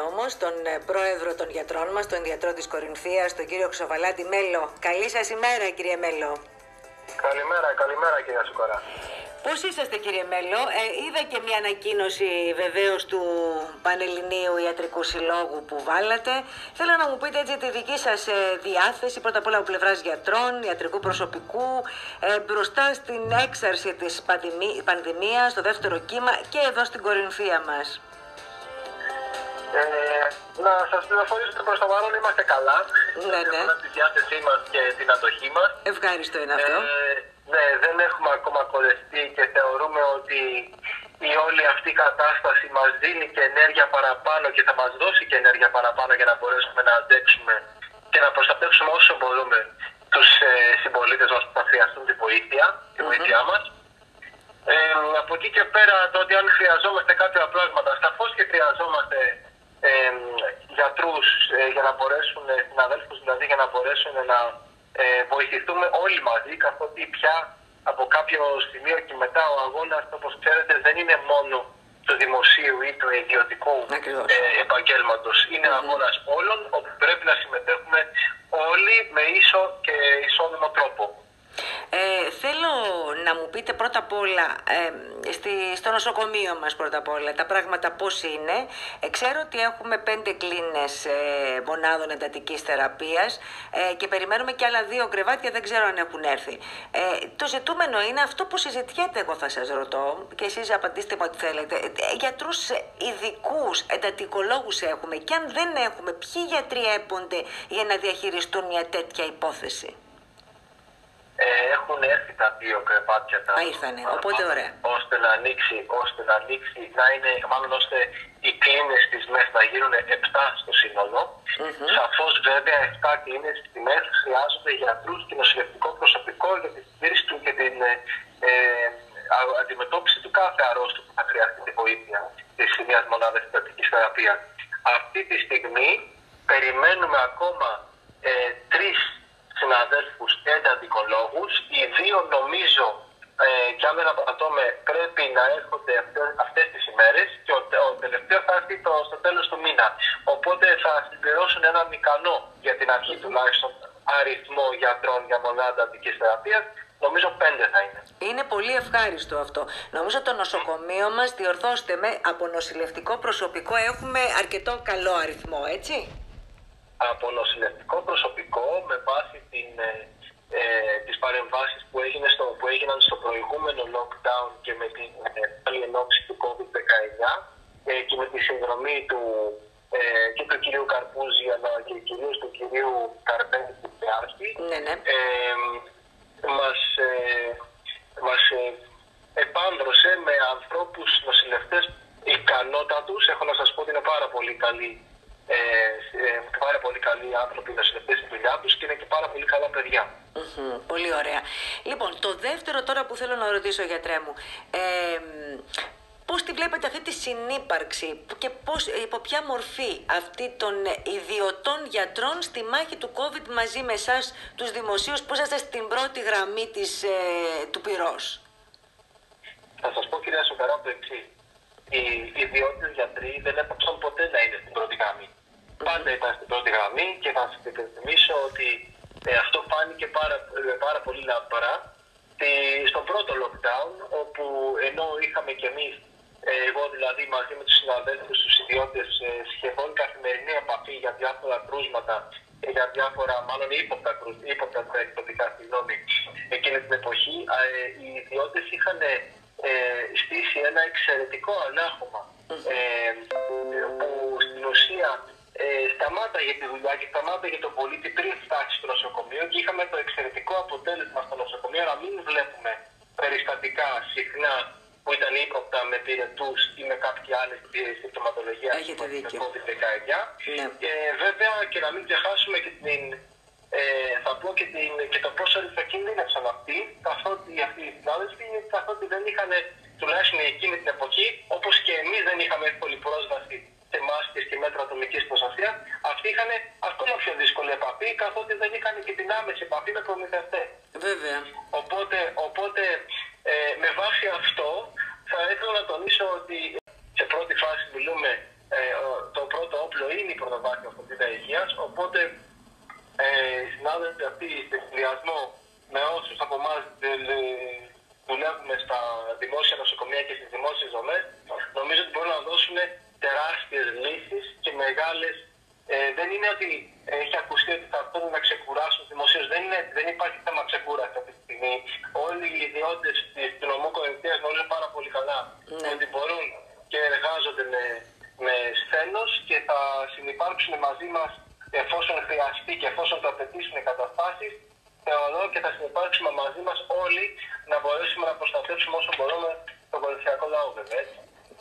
Όμως, τον ε, πρόεδρο των γιατρών μας, τον ιατρό της Κορινθίας, τον κύριο Ξοβαλάτη Μέλο. Καλή σας ημέρα, κύριε Μέλο. Καλημέρα, καλημέρα κυρία Σουκαρά. Πώς είσαστε, κύριε Μέλο, ε, είδα και μια ανακοίνωση βεβαίως του Πανελληνίου Ιατρικού Συλλόγου που βάλατε. Θέλω να μου πείτε έτσι τη δική σας ε, διάθεση, πρώτα απ' όλα από πλευράς γιατρών, ιατρικού προσωπικού, ε, μπροστά στην έξαρση της πανδημίας, στο δεύτερο κύμα και εδώ στην Κορινθία μας. Ε, να σας πληροφορήσω ότι προς το παρόν είμαστε καλά. Ναι, ναι. Έχουμε τη διάθεσή μας και την αντοχή μας. Ευχάριστο είναι αυτό. Ε, ναι, δεν έχουμε ακόμα κορεστεί και θεωρούμε ότι η όλη αυτή η κατάσταση μας δίνει και ενέργεια παραπάνω και θα μας δώσει και ενέργεια παραπάνω για να μπορέσουμε να αντέξουμε και να προστατεύσουμε όσο μπορούμε τους ε, συμπολίτες μας που θα χρειαστούν τη βοήθεια, τη βοήθειά μας. Ε, από εκεί και πέρα το ότι αν χρειαζόμαστε κάποια πράγματα, σαφώς και χρειαζόμαστε ε, γιατρούς ε, για να μπορέσουν, συναδέλφους δηλαδή για να μπορέσουν να ε, βοηθηθούμε όλοι μαζί, καθότι πια από κάποιο σημείο και μετά ο αγώνας, όπως ξέρετε, δεν είναι μόνο του δημοσίου ή του ιδιωτικού ε, επαγγέλματος. Είναι mm-hmm. αγώνας όλων, όπου πρέπει να συμμετέχουμε όλοι με ίσο και ισότιμο τρόπο. Ε, θέλω να μου πείτε πρώτα απ' όλα, ε, στη, στο νοσοκομείο μας πρώτα απ' όλα, τα πράγματα πώς είναι. Ε, ξέρω ότι έχουμε πέντε κλίνες ε, μονάδων εντατικής θεραπείας ε, και περιμένουμε και άλλα δύο κρεβάτια, δεν ξέρω αν έχουν έρθει. Ε, το ζητούμενο είναι αυτό που συζητιέται, εγώ θα σας ρωτώ, και εσείς απαντήστε μου ό,τι θέλετε. Ε, γιατρούς ειδικούς εντατικολόγους έχουμε και αν δεν έχουμε, ποιοι γιατροί έπονται για να διαχειριστούν μια τέτοια υπόθεση; Ε, έχουν έρθει τα δύο κρεβάτια τα ήρθανε, οπότε ωραία. ώστε να ανοίξει, ώστε να ανοίξει, να είναι, μάλλον ώστε οι κλίνες της ΜΕΘ να γίνουν 7 στο σύνολο. Mm-hmm. Σαφώς βέβαια 7 κλίνες στη ΜΕΘ χρειάζονται γιατρούς και νοσηλευτικό προσωπικό για τη στήριξη του και την ε, ε αντιμετώπιση του κάθε αρρώστου που θα χρειαστεί τη βοήθεια της μιας μονάδας συντατικής θεραπείας. Αυτή τη στιγμή περιμένουμε ακόμα ε, τρεις συναδέλφους και αντικολόγους. Οι δύο νομίζω ε, και αν δεν απατώμε πρέπει να έρχονται αυτές, αυτές τις ημέρες και ο, ο τελευταίο θα έρθει το, στο τέλος του μήνα. Οπότε θα συμπληρώσουν έναν ικανό για την αρχή τουλάχιστον αριθμό γιατρών για μονάδα αντικής θεραπείας Νομίζω πέντε θα είναι. Είναι πολύ ευχάριστο αυτό. Νομίζω το νοσοκομείο μας, διορθώστε με, από νοσηλευτικό προσωπικό έχουμε αρκετό καλό αριθμό, έτσι; Από νοσηλευτικό προσωπικό με βάση την, ε, ε, τις παρεμβάσεις που, έγινε στο, που έγιναν στο προηγούμενο lockdown και με την ε, ενόψη του COVID-19 ε, και με τη συνδρομή του, ε, και του κυρίου Καρπούζη αλλά και κυρίως του κυρίου Καρπέντη του ναι, ναι. Ε, μας, ε, μας ε, επάνδρωσε με ανθρώπους νοσηλευτές ικανότατους. Έχω να σας πω ότι είναι πάρα πολύ καλή ε, ε, πάρα πολύ καλοί άνθρωποι να συνεχίσουν τη δουλειά τους και είναι και πάρα πολύ καλά παιδιά. πολύ ωραία. Λοιπόν, το δεύτερο τώρα που θέλω να ρωτήσω, γιατρέ μου, ε, Πώς τη βλέπετε αυτή τη συνύπαρξη και πώς, υπό ποια μορφή αυτή των ιδιωτών γιατρών στη μάχη του COVID μαζί με εσάς τους δημοσίους που είσαστε στην πρώτη γραμμή της, ε, του πυρός; Θα σας πω κυρία Σοκαρά το εξής. Οι ιδιώτες γιατροί δεν έπαψαν ποτέ να είναι στην πρώτη γραμμή πάντα ήταν στην πρώτη γραμμή και θα σας υπενθυμίσω ότι ε, αυτό φάνηκε πάρα, ε, πάρα πολύ λαμπρά στον πρώτο lockdown όπου ενώ είχαμε κι εμείς ε, εγώ δηλαδή μαζί με τους συναδέλφους, τους ιδιώτες σχεδόν καθημερινή επαφή για διάφορα κρούσματα και για διάφορα, μάλλον ύποπτα κρούσματα, ύποπτα εκδοτικά, συγγνώμη, εκείνη την εποχή, οι ιδιώτες είχαν στήσει ένα εξαιρετικό ανάχωμα που στην ουσία ε, σταμάταγε τη δουλειά και σταμάταγε τον πολίτη πριν φτάσει στο νοσοκομείο και είχαμε το εξαιρετικό αποτέλεσμα στο νοσοκομείο να μην βλέπουμε περιστατικά συχνά που ήταν ύποπτα με πυρετού ή με κάποια άλλη συμπτωματολογία Έχετε δίκιο. COVID-19. Ναι. Και βέβαια και να μην ξεχάσουμε και την ε, θα πω και, την, και το πόσο ρηφοκίνδυνευσαν αυτοί, καθότι αυτοί οι συνάδελφοι, καθότι δεν είχαν τουλάχιστον εκείνη την εποχή, όπω και εμεί δεν είχαμε εύκολη πρόσβαση σε μάσκες και μέτρα ατομικής προστασία, αυτοί είχαν ακόμα πιο δύσκολη επαφή, καθότι δεν είχαν και την άμεση επαφή με προμηθευτές. Βέβαια. Οπότε, οπότε ε, με βάση αυτό, θα ήθελα να τονίσω ότι σε πρώτη φάση μιλούμε ε, το πρώτο είναι η πρωτοβάθμια φροντίδα υγείας. Οπότε ε, οι συνάδελφοι αυτοί σε συνδυασμό με όσους από εμάς δουλεύουμε στα δημόσια νοσοκομεία και στις δημόσιες δομέ, νομίζω ότι μπορούν να δώσουν τεράστιες λύσεις και μεγάλες. Ε, δεν είναι ότι έχει ακουστεί ότι θα θέλουν να ξεκουράσουν δημοσίω. Δεν, δεν υπάρχει θέμα ξεκούραση αυτή τη στιγμή. Όλοι οι ιδιώτες του νομού Κορινθίας γνωρίζουν πάρα πολύ καλά ναι. ότι μπορούν και εργάζονται με, με σθένος και θα συνεπάρξουν μαζί μας εφόσον χρειαστεί και εφόσον το απαιτήσουν οι καταστάσεις θεωρώ και θα συνεπάρξουμε μαζί μας όλοι να μπορέσουμε να προστατεύσουμε όσο μπορούμε τον πολιτιακό λαό βέβαια.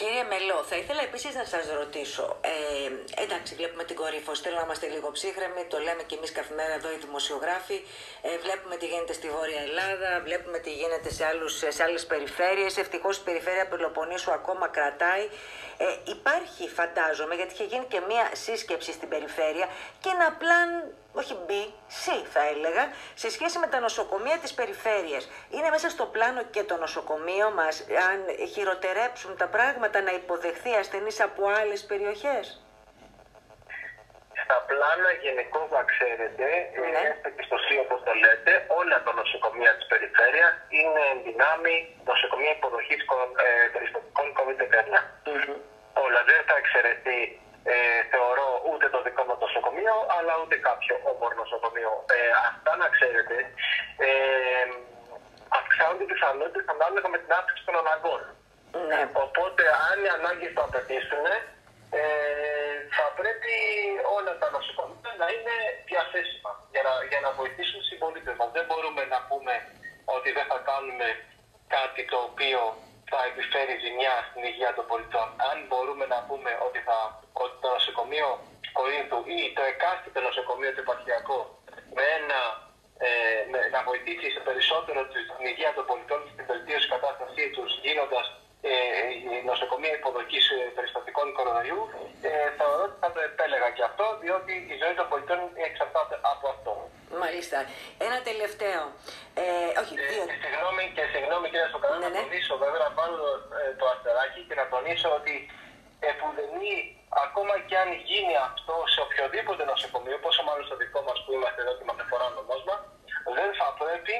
Κύριε Μελό, θα ήθελα επίσης να σας ρωτήσω. Ε, εντάξει, βλέπουμε την κορύφωση. Θέλω να είμαστε λίγο ψύχρεμοι. Το λέμε και εμείς καθημερινά εδώ οι δημοσιογράφοι. Ε, βλέπουμε τι γίνεται στη Βόρεια Ελλάδα, βλέπουμε τι γίνεται σε, άλλους, σε άλλες περιφέρειες. Ευτυχώς η περιφέρεια Πελοποννήσου ακόμα κρατάει. Ε, υπάρχει, φαντάζομαι, γιατί είχε γίνει και μία σύσκεψη στην περιφέρεια και ένα πλάν, όχι B, C θα έλεγα, σε σχέση με τα νοσοκομεία της περιφέρειας. Είναι μέσα στο πλάνο και το νοσοκομείο μας, αν χειροτερέψουν τα πράγματα, να υποδεχθεί ασθενείς από άλλες περιοχές; Στα πλάνα γενικώ να ξέρετε, ναι. έστω και στο ΣΥΟ όπως το λέτε, όλα τα νοσοκομεία της περιφέρειας είναι δυνάμει νοσοκομεία υποδοχής ε, περιστατικών COVID-19. Όλα δεν θα εξαιρεθεί ε, θεωρώ ούτε το δικό μου νοσοκομείο, αλλά ούτε κάποιο όμορφο νοσοκομείο. Ε, αυτά να ξέρετε, ε, αυξάνονται οι πιθανότητε ανάλογα με την αύξηση των αναγκών. Ναι. Οπότε, αν οι ανάγκες το απαιτήσουν, ε, θα πρέπει όλα τα νοσοκομεία να είναι διαθέσιμα για να, για να βοηθήσουν του συμπολίτε μας. Δεν μπορούμε να πούμε ότι δεν θα κάνουμε κάτι το οποίο θα επιφέρει ζημιά στην υγεία των πολιτών. Αν μπορούμε να πούμε ότι, θα, ότι το νοσοκομείο Κορίνθου ή το εκάστοτε νοσοκομείο του επαρχιακό με ένα, ε, με, να βοηθήσει σε περισσότερο την υγεία των πολιτών και την βελτίωση κατάστασή τους γίνοντας ε, νοσοκομεία υποδοχής ε, περιστατικών κορονοϊού, ε, θεωρώ ότι θα το επέλεγα και αυτό, διότι η ζωή των πολιτών εξαρτάται από αυτό. Μάλιστα. Ένα τελευταίο. Ε, όχι, δύο. Ε, συγγνώμη και συγγνώμη κύριε Σοκαρά, ναι, ναι. να τονίσω βέβαια να βάλω ε, το αστεράκι και να τονίσω ότι επουδενή, ακόμα και αν γίνει αυτό σε οποιοδήποτε νοσοκομείο, πόσο μάλλον στο δικό μας που είμαστε εδώ και μας αφορά ονομάσμα, δεν θα πρέπει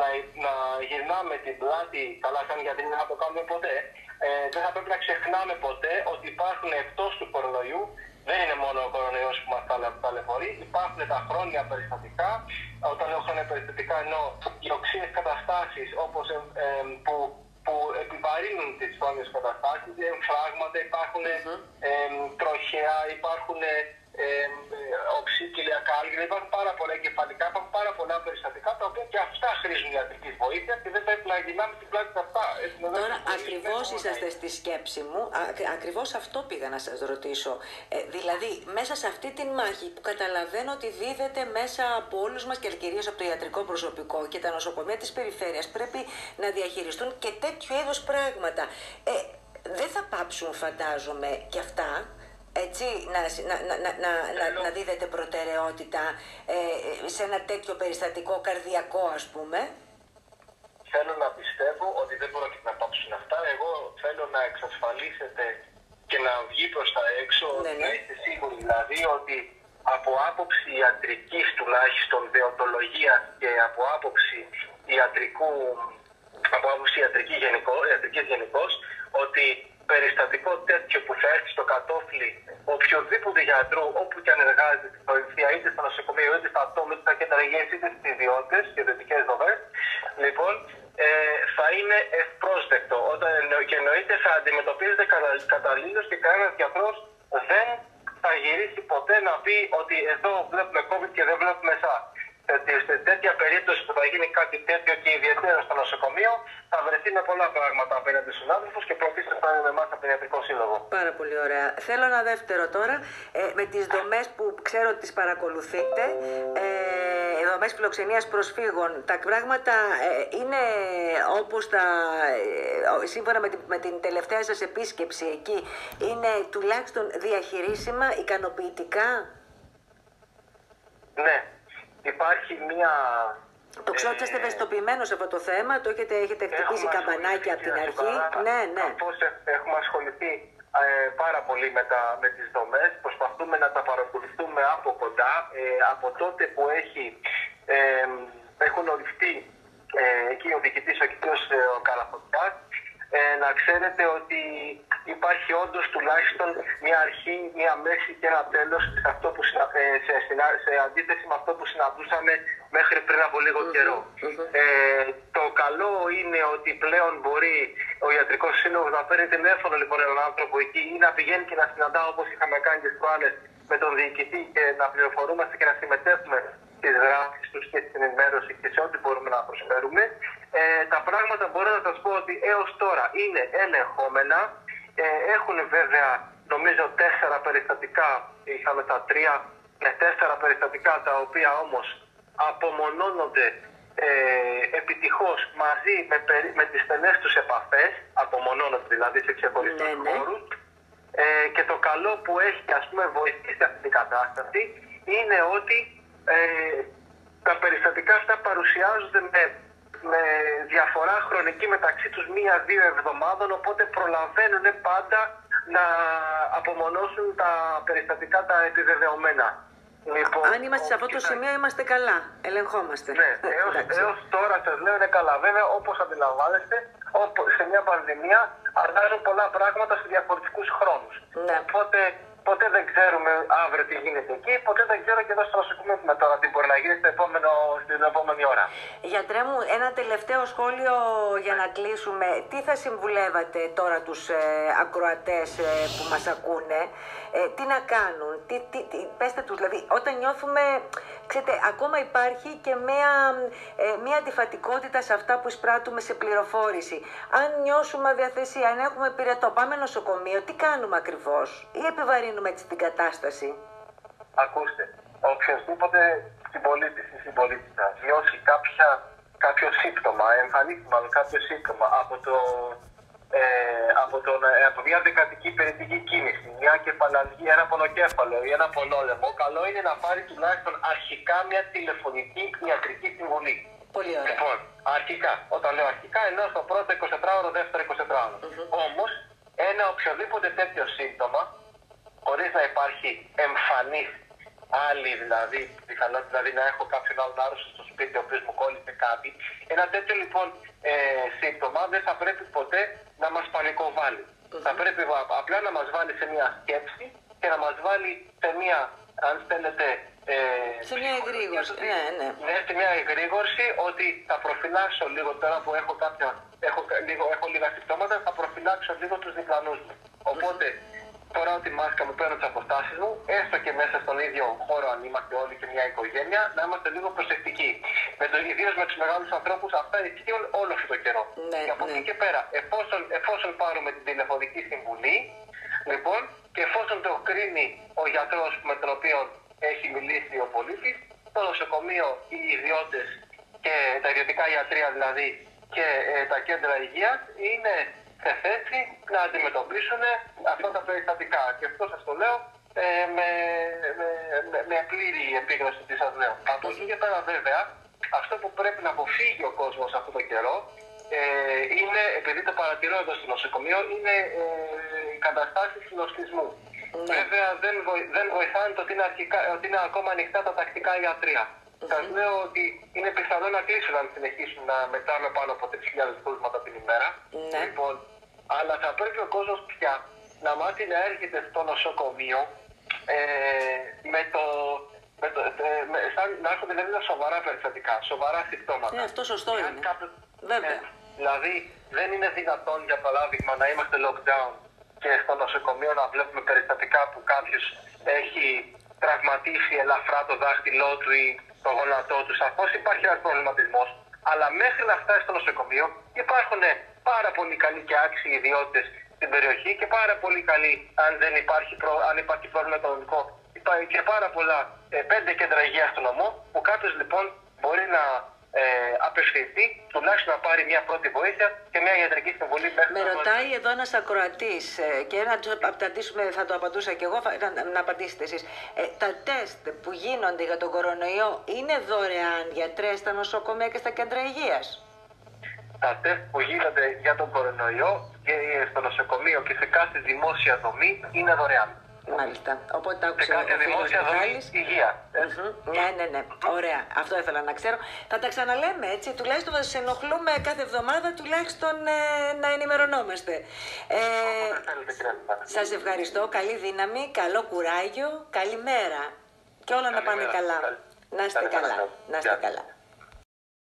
να, να γυρνάμε την πλάτη, καλά κάνει γιατί δεν θα το κάνουμε ποτέ, ε, δεν θα πρέπει να ξεχνάμε ποτέ ότι υπάρχουν εκτός του κορονοϊού, δεν είναι μόνο ο κορονοϊός που μας ταλαιπωρεί, υπάρχουν τα χρόνια περιστατικά, όταν λέω χρόνια περιστατικά εννοώ οι οξύες καταστάσεις όπως ε, ε, που που επιβαρύνουν τις χρόνιες καταστάσεις, φράγματα, υπάρχουν ε, τροχέα, υπάρχουν ε, οξύ, κοιλιακά υπάρχουν πάρα πολλά εγκεφαλικά, υπάρχουν πάρα πολλά περιστατικά τα οποία και αυτά χρήζουν ιατρική βοήθεια και δεν πρέπει να γυρνάμε την πλάτη σε αυτά. Τώρα ακριβώς είσαστε στη σκέψη μου, ακριβώς αυτό πήγα να σας ρωτήσω. Ε, δηλαδή, μέσα σε αυτή τη μάχη που καταλαβαίνω ότι δίδεται μέσα από όλους μας και κυρίως από το ιατρικό προσωπικό και τα νοσοκομεία της περιφέρειας, πρέπει να διαχειριστούν και τέτοιου είδους πράγματα. Ε, δεν θα πάψουν, φαντάζομαι, και αυτά έτσι, να, να, να, να, να, να δίδεται προτεραιότητα ε, σε ένα τέτοιο περιστατικό καρδιακό ας πούμε. Θέλω να πιστεύω ότι δεν πρόκειται να πάψουν αυτά. Εγώ θέλω να εξασφαλίσετε και να βγει προς τα έξω, ναι, ναι. να είστε σίγουροι δηλαδή ότι από άποψη ιατρικής τουλάχιστον δεοντολογίας και από άποψη ιατρικού, από άποψη ιατρική γενικό, ιατρικής γενικώς, ότι περιστατικό τέτοιο που θα έρθει στο κατόφλι οποιοδήποτε γιατρού, όπου και αν εργάζεται στην βοηθεία, είτε στο νοσοκομείο, είτε στα ατόμια, είτε στα κέντρα υγείας, είτε στις ιδιώτες και ιδιωτικές δομές, λοιπόν, ε, θα είναι ευπρόσδεκτο. Όταν, και εννοείται θα αντιμετωπίζεται καταλήλως και κανένας γιατρός δεν θα γυρίσει ποτέ να πει ότι εδώ βλέπουμε COVID και δεν βλέπουμε εσά σε τέτοια περίπτωση που θα γίνει κάτι τέτοιο και ιδιαίτερα στο νοσοκομείο, θα βρεθεί με πολλά πράγματα απέναντι στους συνάδελφου και προφήσει θα είναι με εμάς από τον Ιατρικό Σύλλογο. Πάρα πολύ ωραία. Θέλω ένα δεύτερο τώρα, ε, με τις δομές που ξέρω ότι τις παρακολουθείτε. Ε, δομές φιλοξενίας προσφύγων, τα πράγματα ε, είναι όπως τα. Ε, σύμφωνα με την, με την τελευταία σας επίσκεψη εκεί, είναι τουλάχιστον διαχειρίσιμα, ικανοποιητικά; Ναι, υπάρχει μία... Το ξέρω ότι είστε ε, ευαισθητοποιημένος σε αυτό το θέμα, το έχετε, έχετε χτυπήσει καμπανάκια από την αρχή; ναι, ναι. Πώς έχουμε ασχοληθεί ε, πάρα πολύ με, τα, με τις δομές, προσπαθούμε να τα παρακολουθούμε από κοντά. Ε, από τότε που έχει, ε, έχουν οριστεί ε, εκεί ο διοικητής, ο κ. ο Καραφωτιάς, ε, να ξέρετε ότι υπάρχει όντως τουλάχιστον μια αρχή, μια μέση και ένα τέλος σε, αυτό που, ε, σε, σε, αντίθεση με αυτό που συναντούσαμε μέχρι πριν από λίγο Ε, το καλό είναι ότι πλέον μπορεί ο ιατρικός σύλλογος να παίρνει τηλέφωνο λοιπόν έναν άνθρωπο εκεί ή να πηγαίνει και να συναντά όπως είχαμε κάνει τις προάλλες με τον διοικητή και να πληροφορούμαστε και να συμμετέχουμε τις δράσεις τους και στην ενημέρωση και σε ό,τι μπορούμε να προσφέρουμε. Ε, τα πράγματα μπορώ να σας πω ότι έως τώρα είναι ελεγχόμενα. Ε, έχουν βέβαια νομίζω τέσσερα περιστατικά, είχαμε τα τρία με τέσσερα περιστατικά τα οποία όμως απομονώνονται ε, επιτυχώς μαζί με, με τις στενές τους επαφές, απομονώνονται δηλαδή σε ξεχωριστούς ναι, ναι. Ε, και το καλό που έχει ας πούμε βοηθήσει αυτή την κατάσταση είναι ότι ε, τα περιστατικά αυτά παρουσιάζονται με, με διαφορά χρονική μεταξύ τους μία-δύο εβδομάδων οπότε προλαβαίνουν πάντα να απομονώσουν τα περιστατικά τα επιβεβαιωμένα. Λοιπόν, Αν είμαστε σε αυτό το σημείο είμαστε καλά, ελεγχόμαστε. Ναι, έως, έως τώρα σας λέω είναι καλά. Βέβαια όπως αντιλαμβάνεστε, σε μια πανδημία αλλάζουν πολλά πράγματα σε διαφορετικούς χρόνους. Ναι. Οπότε ποτέ δεν ξέρουμε αύριο τι γίνεται εκεί, ποτέ δεν ξέρω και εδώ στο νοσοκομείο με τώρα τι μπορεί να γίνει στο επόμενο, στην επόμενη ώρα. Γιατρέ μου, ένα τελευταίο σχόλιο για να κλείσουμε. Τι θα συμβουλεύατε τώρα τους ε, ακροατές ε, που μας ακούνε, ε, τι να κάνουν, τι, τι, τι, πέστε τους, δηλαδή όταν νιώθουμε, ξέρετε, ακόμα υπάρχει και μια, ε, μια αντιφατικότητα σε αυτά που εισπράττουμε σε πληροφόρηση. Αν νιώσουμε αδιαθεσία, αν έχουμε πυρετό, πάμε νοσοκομείο, τι κάνουμε ακριβώς; Ή επιβαρύνουμε έτσι την κατάσταση; Ακούστε, οποιοδήποτε συμπολίτη ή συμπολίτητα βιώσει κάποια, κάποιο σύμπτωμα, εμφανίσει μάλλον κάποιο σύμπτωμα από το ε, από, τον, ε, από μια δικατική περιττική κίνηση, μια κεφαλαλγή, ένα πονοκέφαλο ή ένα πονόλεμο, καλό είναι να πάρει τουλάχιστον αρχικά μια τηλεφωνική ιατρική συμβουλή. Πολύ ωραία. Λοιπόν, αρχικά, όταν λέω αρχικά, ενώ στο πρώτο 24ωρο, δεύτερο 24ωρο. Mm-hmm. Όμως, ένα οποιοδήποτε τέτοιο σύμπτωμα, χωρίς να υπάρχει εμφανής άλλη δηλαδή, πιθανότητα δηλαδή να έχω κάποιον άλλον άρρωστο στο σπίτι, ο οποίος μου κόλλησε κάτι. Ένα τέτοιο λοιπόν ε, σύμπτωμα δεν θα πρέπει ποτέ να μας πανικοβάλει. Θα πρέπει απλά να μας βάλει σε μια σκέψη και να μας βάλει σε μια, αν στέλνετε. Ε, σε μια εγρήγορση. Ναι, ναι. ναι, σε μια εγρήγορση ότι θα προφυλάξω λίγο τώρα που έχω κάποια. Έχω, λίγο, έχω λίγα συμπτώματα, θα προφυλάξω λίγο τους διπλανούς μου. Οπότε φοράω τη μάσκα μου, παίρνω τις αποστάσεις μου, έστω και μέσα στον ίδιο χώρο, αν είμαστε όλοι και μια οικογένεια, να είμαστε λίγο προσεκτικοί. Με το ιδίως με τους μεγάλους ανθρώπους, αυτά ισχύουν όλο αυτό το καιρό. Ναι, και από ναι. εκεί και πέρα, εφόσον, εφόσον πάρουμε την τηλεφωνική συμβουλή, λοιπόν, και εφόσον το κρίνει ο γιατρός με τον οποίο έχει μιλήσει ο πολίτης, το νοσοκομείο, οι ιδιώτες και τα ιδιωτικά ιατρία δηλαδή και ε, τα κέντρα υγείας είναι σε θέση να αντιμετωπίσουν αυτά τα περιστατικά. Και αυτό σας το λέω ε, με, με, με, με πλήρη επίγνωση τι σας λέω. Από εκεί και πέρα βέβαια, αυτό που πρέπει να αποφύγει ο κόσμος αυτό το καιρό ε, είναι, επειδή το παρατηρώ εδώ στο νοσοκομείο, είναι ε, οι καταστάσεις συνοστισμού. Ναι. Βέβαια δεν, βοη, δεν βοηθάνε το ότι είναι, αρχικά, ότι είναι ακόμα ανοιχτά τα τακτικά ιατρία. Σας λέω ότι είναι πιθανό να κλείσουν αν συνεχίσουν να μετράμε πάνω από 3.000 κρούσματα την ημέρα. Ναι. Λοιπόν, αλλά θα πρέπει ο κόσμος πια να μάθει να έρχεται στο νοσοκομείο ε, με το. Με το ε, με, σαν, να έρχονται δηλαδή σοβαρά περιστατικά, σοβαρά συμπτώματα. Ναι, αυτό σωστό είναι. Κάποιο, Βέβαια. Ε, δηλαδή δεν είναι δυνατόν για παράδειγμα να είμαστε lockdown και στο νοσοκομείο να βλέπουμε περιστατικά που κάποιος έχει τραυματίσει ελαφρά το δάχτυλό του ή το γόνατό του. Σαφώς υπάρχει ένα προβληματισμό. Αλλά μέχρι να φτάσει στο νοσοκομείο υπάρχουν πάρα πολύ καλοί και άξιοι ιδιώτες στην περιοχή και πάρα πολύ καλοί αν δεν υπάρχει, προ, αν υπάρχει πρόβλημα οικονομικό. Υπάρχει και πάρα πολλά ε, πέντε κέντρα υγείας στο νομό που κάποιος λοιπόν μπορεί να ε, απευθυνθεί, τουλάχιστον να πάρει μια πρώτη βοήθεια και μια ιατρική συμβολή μέχρι Με ρωτάει εδώ ένας ακροατής ε, και να του απαντήσουμε, θα το απαντούσα και εγώ, να, να απαντήσετε εσείς. Ε, τα τεστ που γίνονται για τον κορονοϊό είναι δωρεάν γιατρέ στα νοσοκομεία και στα κέντρα υγείας; Τα τεστ που γίνονται για τον κορονοϊό και στο νοσοκομείο και σε κάθε δημόσια δομή είναι δωρεάν. Μάλιστα. Οπότε τα Σε άκουσε ο κάθε φίλος δημόσια δομή Μιχάλης. υγεία. Μμμ. Ναι, ναι, ναι. Ωραία. Αυτό ήθελα να ξέρω. Θα τα ξαναλέμε έτσι. Τουλάχιστον θα σας ενοχλούμε κάθε εβδομάδα, τουλάχιστον ε, να ενημερωνόμαστε. Ε, Όποτε θέλετε κυρία Στεφάνη. Σας ευχαριστώ. Καλή δύναμη, καλό κουράγιο, καλημέρα. Και όλα να πάνε Καλημέρα. καλά. Καλη- Να είστε Καλημέρα καλά. σας. Να είστε Γεια. καλά.